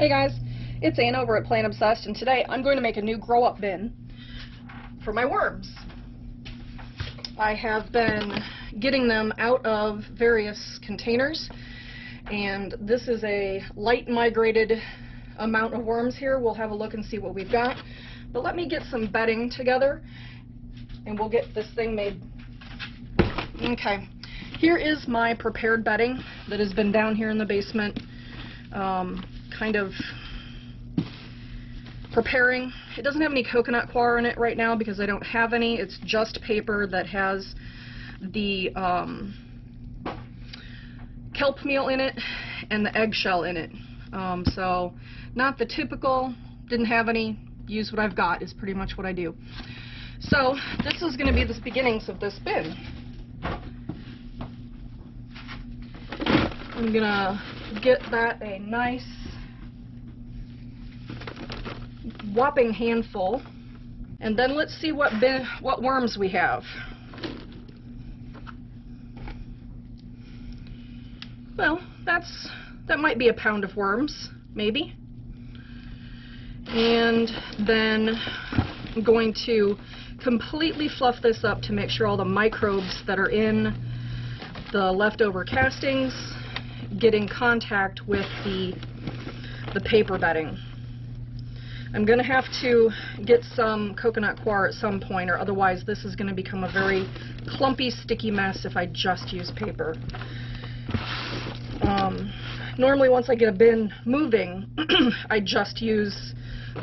Hey guys, it's Ann over at Plant Obsessed, and today I'm going to make a new grow up bin for my worms. I have been getting them out of various containers, and this is a light migrated amount of worms here. We'll have a look and see what we've got. But let me get some bedding together, and we'll get this thing made. Okay, here is my prepared bedding that has been down here in the basement. Um, kind of preparing. It doesn't have any coconut coir in it right now because I don't have any. It's just paper that has the um, kelp meal in it and the eggshell in it. Um, so not the typical, didn't have any, use what I've got is pretty much what I do. So this is going to be the beginnings of this bin. I'm going to get that a nice whopping handful. And then let's see what what worms we have. Well, that's that might be a pound of worms, maybe. And then I'm going to completely fluff this up to make sure all the microbes that are in the leftover castings get in contact with the the paper bedding. I'm going to have to get some coconut coir at some point or otherwise this is going to become a very clumpy, sticky mess if I just use paper. Um, normally once I get a bin moving, I just use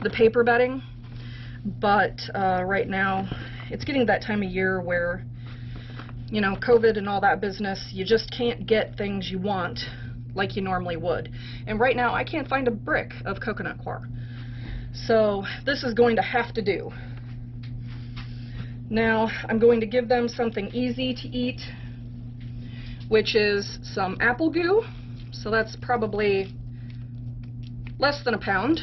the paper bedding, but uh, right now it's getting that time of year where, you know, COVID and all that business, you just can't get things you want like you normally would. And right now I can't find a brick of coconut coir. So this is going to have to do. Now I'm going to give them something easy to eat, which is some apple goo. So that's probably less than a pound.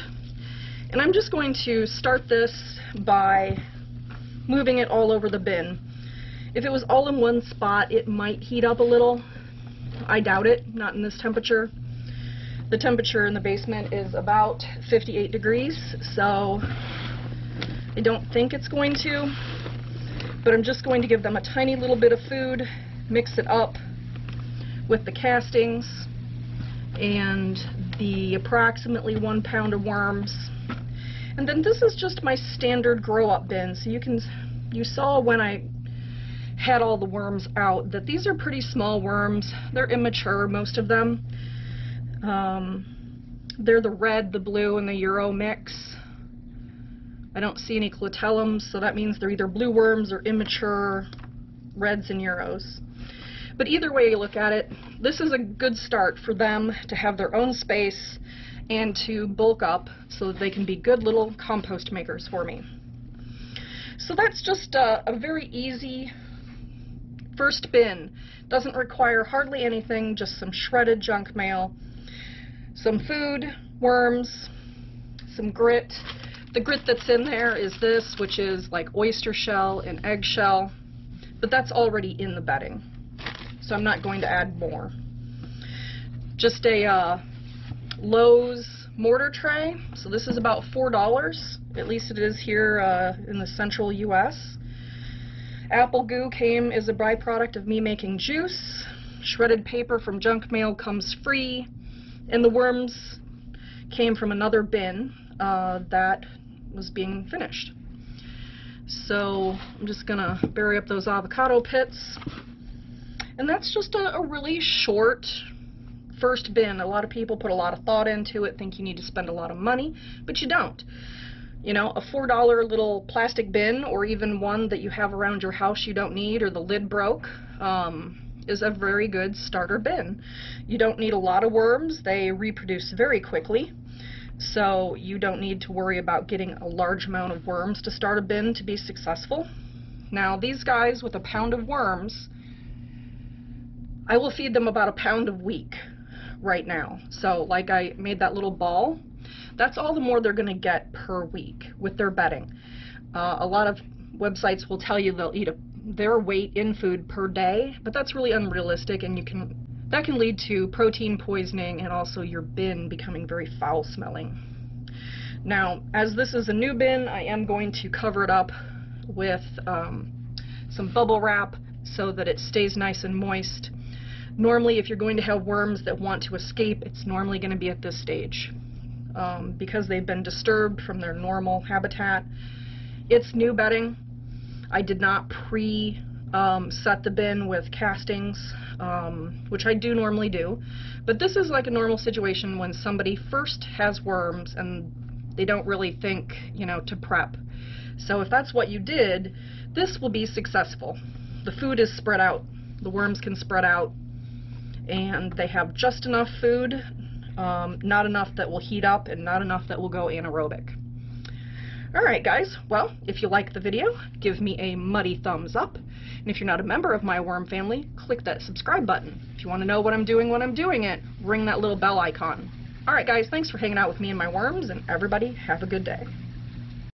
And I'm just going to start this by moving it all over the bin. If it was all in one spot, it might heat up a little. I doubt it, not in this temperature. The temperature in the basement is about 58 degrees, so I don't think it's going to. But I'm just going to give them a tiny little bit of food, mix it up with the castings and the approximately one pound of worms. And then this is just my standard grow up bin. So you can, you saw when I had all the worms out that these are pretty small worms. They're immature, most of them. Um, they're the red, the blue, and the Euro mix. I don't see any clitellums, so that means they're either blue worms or immature reds and Euros. But either way you look at it, this is a good start for them to have their own space and to bulk up so that they can be good little compost makers for me. So that's just a, a very easy first bin. Doesn't require hardly anything, just some shredded junk mail some food, worms, some grit. The grit that's in there is this, which is like oyster shell and eggshell, but that's already in the bedding, so I'm not going to add more. Just a uh, Lowe's mortar tray, so this is about $4, at least it is here uh, in the central U.S. Apple goo came as a byproduct of me making juice. Shredded paper from junk mail comes free. And the worms came from another bin uh, that was being finished. So I'm just going to bury up those avocado pits. And that's just a, a, really short first bin. A lot of people put a lot of thought into it, think you need to spend a lot of money, but you don't. You know, a $4 little plastic bin or even one that you have around your house you don't need or the lid broke. Um, is a very good starter bin. You don't need a lot of worms. They reproduce very quickly. So you don't need to worry about getting a large amount of worms to start a bin to be successful. Now these guys with a pound of worms, I will feed them about a pound a week right now. So like I made that little ball, that's all the more they're going to get per week with their bedding. Uh, a lot of websites will tell you they'll eat a their weight in food per day, but that's really unrealistic and you can that can lead to protein poisoning and also your bin becoming very foul smelling. Now, as this is a new bin, I am going to cover it up with um, some bubble wrap so that it stays nice and moist. Normally, if you're going to have worms that want to escape, it's normally going to be at this stage. Um, because they've been disturbed from their normal habitat. It's new bedding. I did not pre um, set the bin with castings, um, which I do normally do. But this is like a normal situation when somebody first has worms and they don't really think, you know, to prep. So if that's what you did, this will be successful. The food is spread out. The worms can spread out and they have just enough food, um, not enough that will heat up and not enough that will go anaerobic. Alright guys, well, if you like the video, give me a muddy thumbs up. And if you're not a member of my worm family, click that subscribe button. If you want to know what I'm doing when I'm doing it, ring that little bell icon. Alright guys, thanks for hanging out with me and my worms, and everybody have a good day.